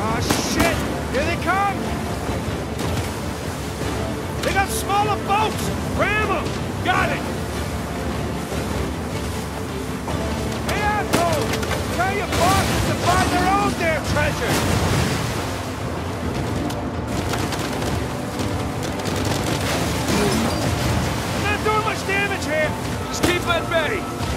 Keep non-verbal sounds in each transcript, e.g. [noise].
Oh shit! Here they come! They got smaller boats! Ram them! Got it! Hey assholes! Tell your bosses to find their own damn treasure! Not doing much Damage here! Just keep at bay!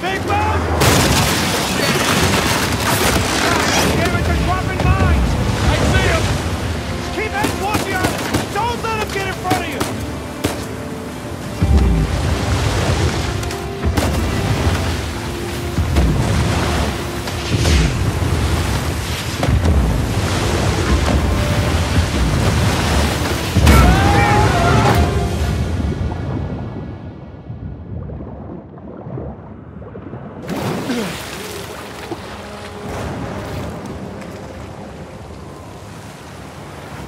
Big boat!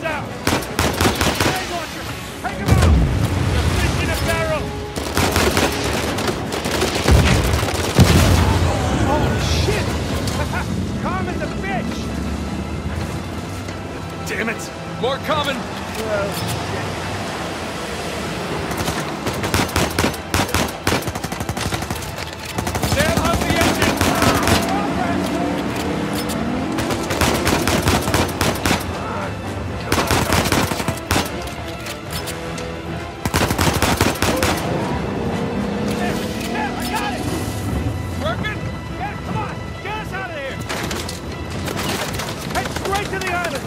of out! Grenade launcher! Take him out! The fish in a barrel! Holy shit! [laughs] A fish! Damn it! More! Sail to the island!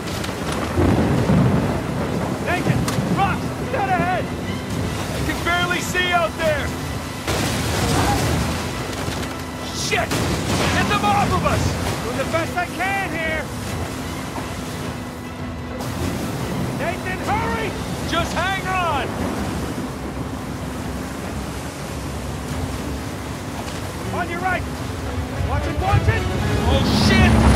Nathan! Ross! Dead ahead! I can barely see out there! Shit! Get them off of us! Doing the best I can here! Nathan, hurry! Just hang on! On your right! Watch it, watch it! Oh shit!